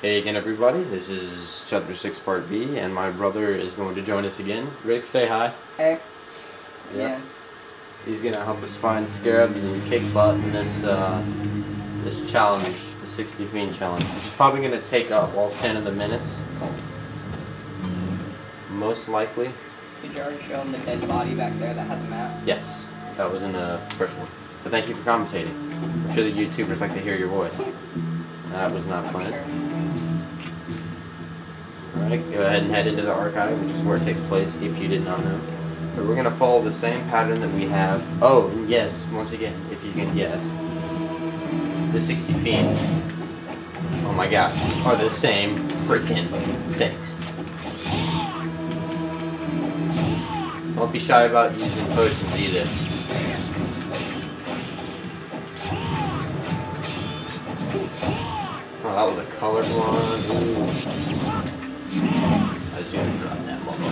Hey again, everybody. This is Chapter 6, Part B, and my brother is going to join us again. Rick, say hi. Hey. Yeah. He's going to help us find scarabs and kick butt in this, uh, this challenge, the 60 Fiend challenge, which is probably going to take up all 10 of the minutes. Most likely. Did you already show him the dead body back there that has a map? Yes, that was in the first one. But thank you for commentating. I'm sure the YouTubers like to hear your voice. That was not planned. Alright, go ahead and head into the archive, which is where it takes place if you did not know. But we're gonna follow the same pattern that we have. Oh, yes, once again, if you can guess. The 60 Fiends. Oh my god, are the same freaking things. Don't be shy about using potions either. Oh, that was a colored one. Ooh. I was gonna drop that mother.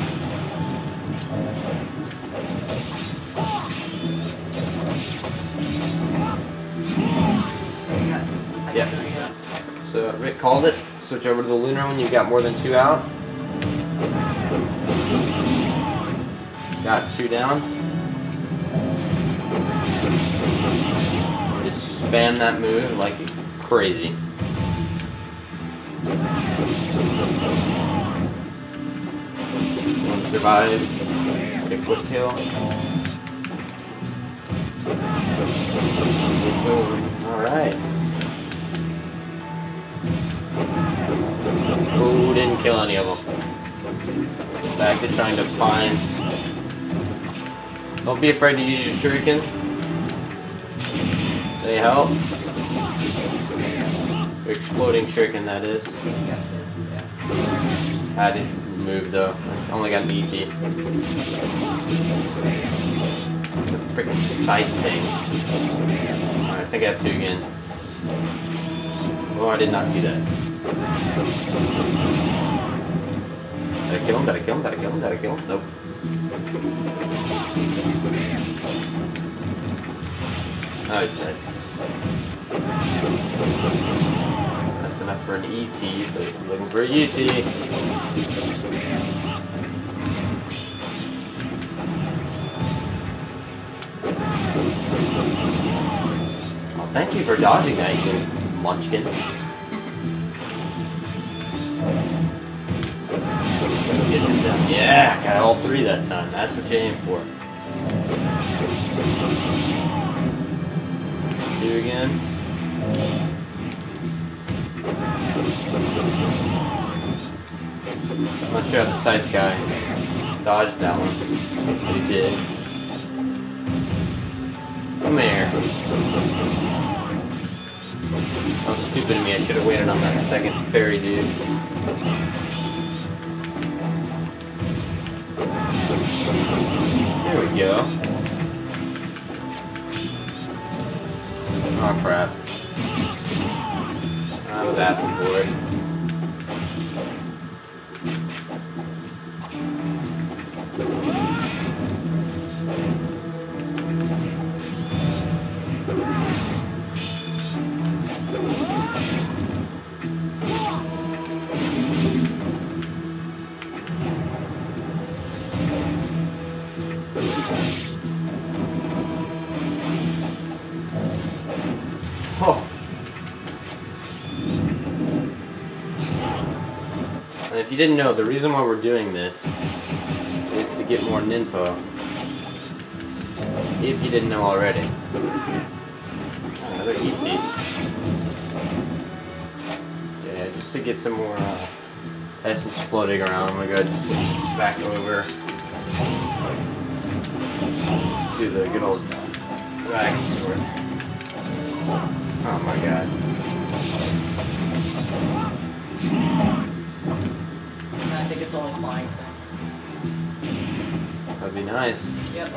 Yeah. So Rick called it. Switch over to the lunar when you got more than two out. Got two down. Just spam that move like crazy. Survives. Get a quick kill. Alright. Ooh, didn't kill any of them. Back to trying to find. Don't be afraid to use your shuriken. They help. Exploding shuriken, that is. I didn't move though. Oh I only got an ET. The freaking scythe thing. Alright, I think I have two again. Oh, I did not see that. Did I kill him? Did I kill him? Did I kill him? Did I kill him? Nope. Oh, he's dead. That's enough for an ET, but looking for a UT. Thank you for dodging that, you munchkin. Yeah, got all three that time. That's what you aim for. Two again. I'm not sure how the scythe guy dodged that one. But he did. Come here. That was stupid of me. I should have waited on that second fairy dude. There we go. Oh crap. I was asking for it. You didn't know, the reason why we're doing this is to get more ninpo. If you didn't know already. Another ET. Yeah, just to get some more uh, essence floating around. I'm gonna go switch back over to the good old dragon sword. Oh my god. I think it's only flying things. That'd be nice. Yep.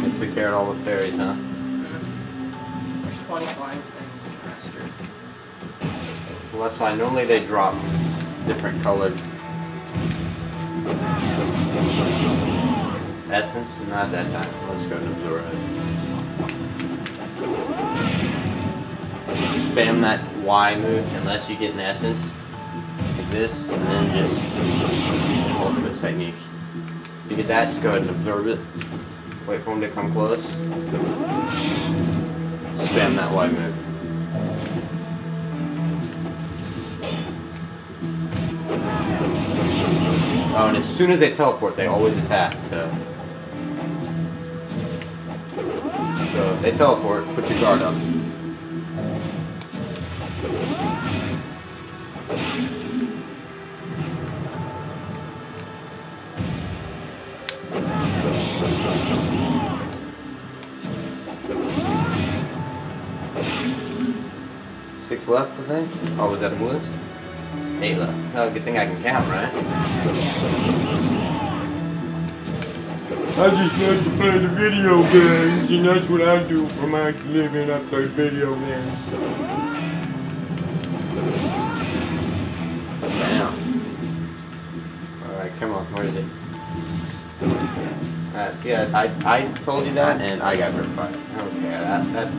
They took care of all the fairies, huh? Mm-hmm. There's 20 flying things. Well, that's fine. Normally they drop different colored essence. Not that time. Let's go to Absora. spam that Y move unless you get an essence this, and then just use ultimate technique. You get that, just go ahead and observe it. Wait for him to come close. Spam that Y move. Oh, and as soon as they teleport, they always attack, so. So they teleport, put your guard up. Six left, I think. Oh, was that a blue? Eight left. Oh, good thing I can count, right? I just like to play the video games, and that's what I do for my living. I play video games. Damn. Alright, come on, where is it? See, I, I, told you that, and I got ripped by it. Okay, that, that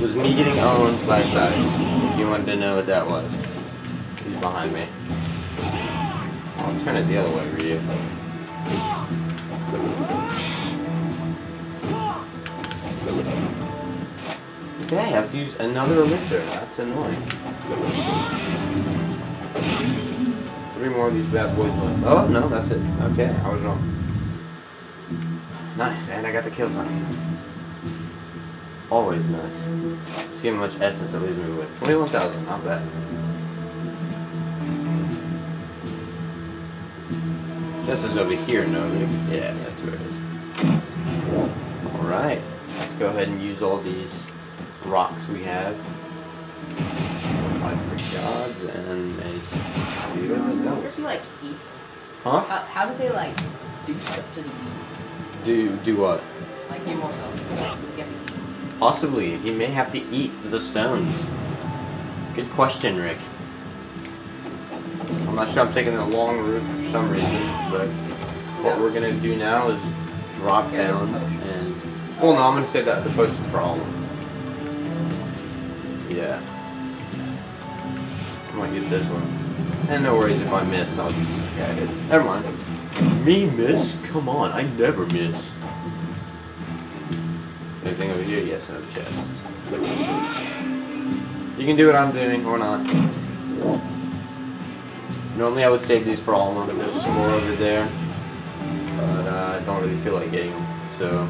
was me getting owned by Scythe. If you wanted to know what that was. He's behind me. I'll turn it the other way for you. Okay, I have to use another elixir. That's annoying. Three more of these bad boys left. Oh, no, that's it. Okay, I was wrong. Nice, and I got the kill time. Always nice. See how much essence it leaves me with. 21,000, not bad. Just is over here, no, Yeah, that's where it is. Alright, let's go ahead and use all these rocks we have. Five for gods and a spear. I wonder if he like eats. Huh? How, how do they like do stuff? Does he eat? Do do what? Like immortal stuff? Does he have to eat? Possibly, he may have to eat the stones. Good question, Rick. I'm not sure I'm taking the long route for some reason, but what we're gonna do now is drop down and. Well, no, I'm gonna say that the potion's for all of them. Yeah. I might get this one. And no worries if I miss, I'll just get it. Never mind. Me miss? Come on, I never miss. Anything over here? Yes, no chests. You can do what I'm doing or not. Normally I would save these for all of them. There's more over there. But uh, I don't really feel like getting them. So,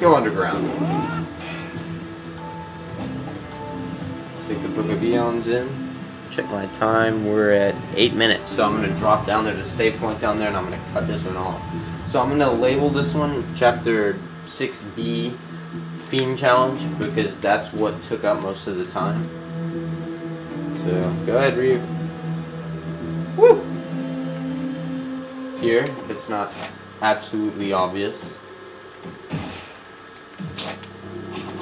go underground. Stick the Book of Eons in. Check my time. We're at 8 minutes. So I'm going to drop down. There's a save point down there and I'm going to cut this one off. So I'm going to label this one Chapter 6B Fiend Challenge because that's what took up most of the time. So go ahead, Ryu. Woo! Here, if it's not absolutely obvious.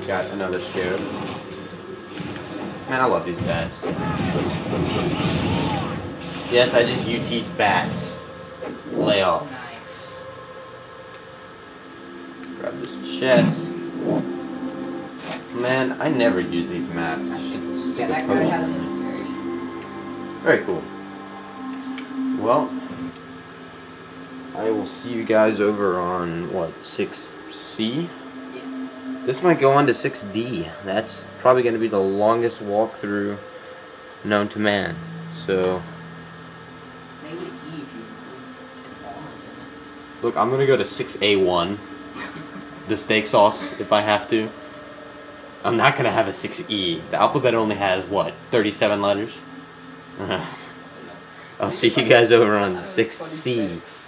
Got another scarab. Man, I love these bats. Yes, I just UT'd bats. Lay off. Nice. Grab this chest. Man, I never use these maps. I should Yeah, a potion. inspiration. Very cool. Well, I will see you guys over on what 6C. This might go on to 6D. That's probably going to be the longest walkthrough known to man. So, Maybe to if you put almonds in look, I'm going to go to 6A1. The steak sauce, if I have to. I'm not going to have a 6E. The alphabet only has, what, 37 letters? I'll see you guys over on 6C. 26.